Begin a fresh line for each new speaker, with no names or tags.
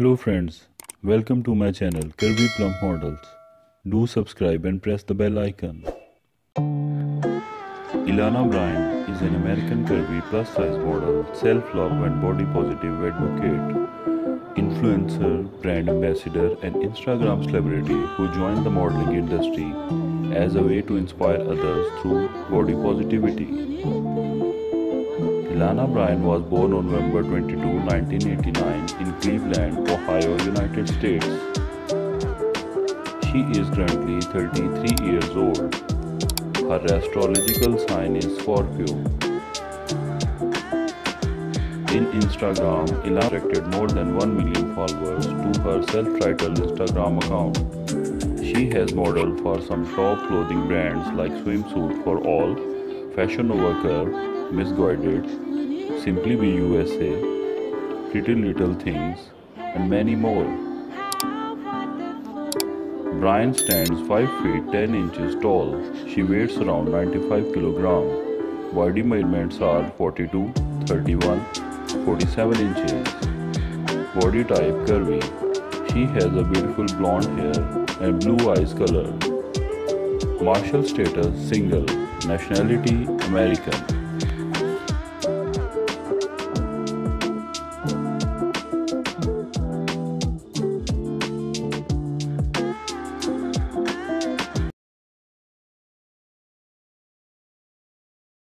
Hello friends, welcome to my channel Curvy Plump Models. Do subscribe and press the bell icon. Ellana Bryan is an American curvy plus size model, self-love and body positive advocate, influencer, brand ambassador and Instagram celebrity who joined the modeling industry as a way to inspire others through body positivity. Ellana Bryan was born on November 22, 1989 in Cleveland, Ohio, United States. She is currently 33 years old. Her astrological sign is Scorpio. In Instagram, Ellana attracted more than 1 million followers to her self-titled Instagram account. She has modeled for some top clothing brands like Swimsuit for All, Fashion Nova Curve, Missguided, Simply Be USA, Pretty Little Things, and many more. Bryan stands 5 feet 10 inches tall. She weighs around 95 kg. Body measurements are 42, 31, 47 inches. Body type curvy. She has a beautiful blonde hair and blue eyes color. Marital status single. Nationality American.